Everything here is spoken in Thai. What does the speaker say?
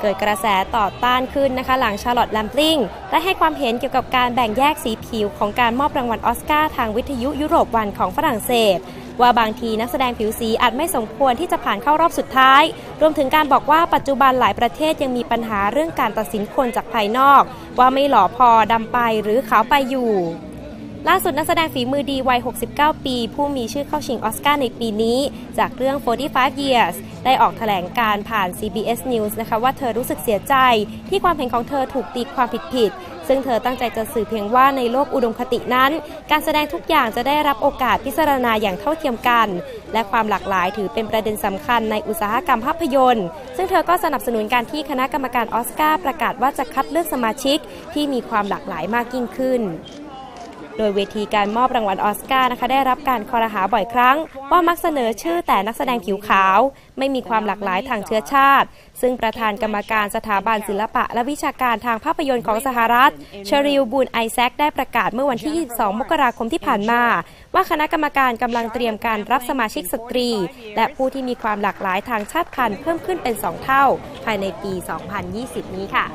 เกิดกระแสต่อต้านขึ้นนะคะ หลังชาร์ลอตแลมปลิงได้ให้ความเห็นเกี่ยวกับการแบ่งแยกสีผิวของการมอบรางวัลออสการ์ทางวิทยุยุโรปวันของฝรั่งเศส ว่าบางทีนักแสดงผิวสีอาจไม่สมควรที่จะผ่านเข้ารอบสุดท้าย รวมถึงการบอกว่าปัจจุบันหลายประเทศยังมีปัญหาเรื่องการตัดสินคนจากภายนอก ว่าไม่หล่อพอดำไปหรือขาวไปอยู่ ล่าสุดนักแสดงฝีมือดีวัย 69 ปี ผู้มีชื่อเข้าชิงออสการ์ในปีนี้ จากเรื่อง 45 Years ได้ออกแถลงการผ่าน CBS News นะคะว่าเธอรู้สึกเสียใจ ที่ความเห็นของเธอถูกตีความผิดๆซึ่งเธอตั้งใจจะสื่อเพียงว่าในโลกอุดมคตินั้น การแสดงทุกอย่างจะได้รับโอกาสพิจารณาอย่างเท่าเทียมกัน และความหลากหลายถือเป็นประเด็นสำคัญในอุตสาหกรรมภาพยนตร์ ซึ่งเธอก็สนับสนุนการที่คณะกรรมการออสการ์ประกาศว่าจะคัดเลือกสมาชิก ที่มีความหลากหลายมากยิ่งขึ้น โดยเวทีการมอบรางวัลออสการ์นะคะได้รับการคอรหาบ่อยครั้ง ว่ามักเสนอชื่อแต่นักแสดงผิวขาว ไม่มีความหลากหลายทางเชื้อชาติ ซึ่งประธานกรรมการสถาบันศิลปะและวิชาการทางภาพยนตร์ของสหรัฐเชริลบูนไอแซคได้ประกาศเมื่อวันที่ 22 มกราคมที่ผ่านมา ว่าคณะกรรมการกำลังเตรียมการรับสมาชิกสตรี และผู้ที่มีความหลากหลายทางชาติพันธุ์เพิ่มขึ้นเป็น 2 เท่า ภายในปี 2020 นี้ค่ะ